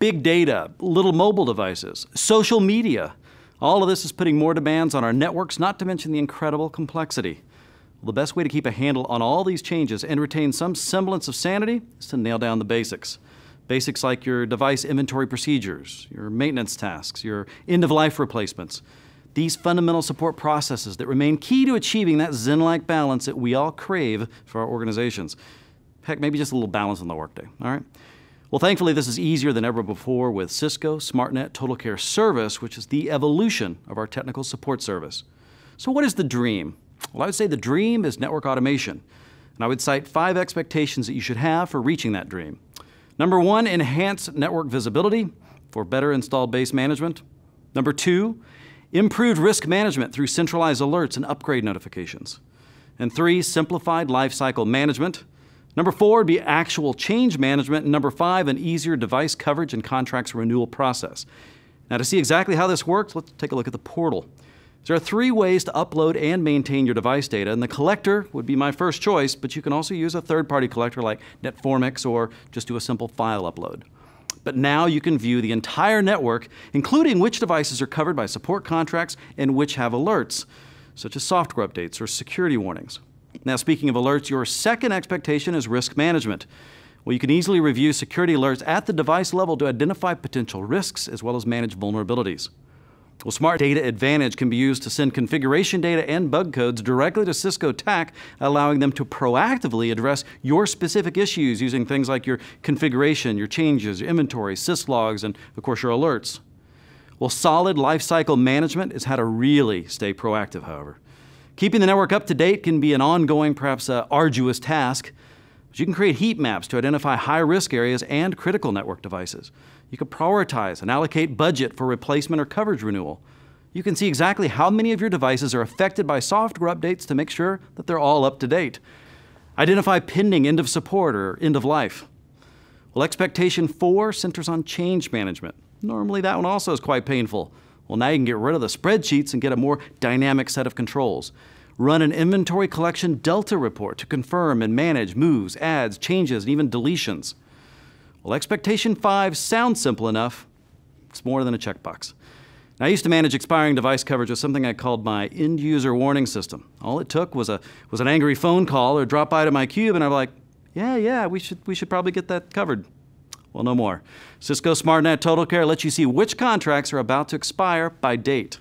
Big data, little mobile devices, social media. All of this is putting more demands on our networks, not to mention the incredible complexity. Well, the best way to keep a handle on all these changes and retain some semblance of sanity is to nail down the basics. Basics like your device inventory procedures, your maintenance tasks, your end-of-life replacements. These fundamental support processes that remain key to achieving that Zen-like balance that we all crave for our organizations. Heck, maybe just a little balance in the workday, all right? Well, thankfully, this is easier than ever before with Cisco SmartNet Total Care Service, which is the evolution of our technical support service. So what is the dream? Well, I would say the dream is network automation. And I would cite five expectations that you should have for reaching that dream. Number one, enhance network visibility for better installed base management. Number two, improved risk management through centralized alerts and upgrade notifications. And three, simplified lifecycle management. Number four would be actual change management. And number five, an easier device coverage and contracts renewal process. Now to see exactly how this works, let's take a look at the portal. There are three ways to upload and maintain your device data, and the collector would be my first choice, but you can also use a third-party collector like Netformx or just do a simple file upload. But now you can view the entire network, including which devices are covered by support contracts and which have alerts, such as software updates or security warnings. Now, speaking of alerts, your second expectation is risk management. Well, you can easily review security alerts at the device level to identify potential risks as well as manage vulnerabilities. Well, Smart Data Advantage can be used to send configuration data and bug codes directly to Cisco TAC, allowing them to proactively address your specific issues using things like your configuration, your changes, your inventory, syslogs, and of course your alerts. Well, solid lifecycle management is how to really stay proactive, however. Keeping the network up to date can be an ongoing, perhaps uh, arduous task, but you can create heat maps to identify high-risk areas and critical network devices. You can prioritize and allocate budget for replacement or coverage renewal. You can see exactly how many of your devices are affected by software updates to make sure that they're all up to date. Identify pending end of support or end of life. Well, expectation four centers on change management. Normally that one also is quite painful. Well, now you can get rid of the spreadsheets and get a more dynamic set of controls. Run an inventory collection delta report to confirm and manage moves, adds, changes, and even deletions. Well, expectation five sounds simple enough. It's more than a checkbox. I used to manage expiring device coverage with something I called my end user warning system. All it took was, a, was an angry phone call or drop by to my cube, and I'm like, yeah, yeah, we should, we should probably get that covered. Well, no more. Cisco SmartNet Total Care lets you see which contracts are about to expire by date.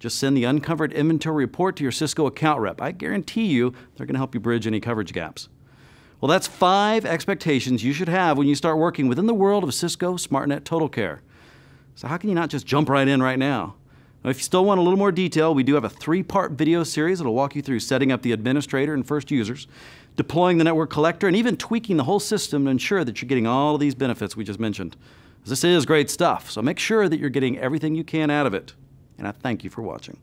Just send the uncovered inventory report to your Cisco account rep. I guarantee you they're going to help you bridge any coverage gaps. Well, that's five expectations you should have when you start working within the world of Cisco SmartNet Total Care. So how can you not just jump right in right now? Now, if you still want a little more detail, we do have a three-part video series that will walk you through setting up the administrator and first users, deploying the network collector, and even tweaking the whole system to ensure that you're getting all of these benefits we just mentioned. This is great stuff, so make sure that you're getting everything you can out of it and I thank you for watching.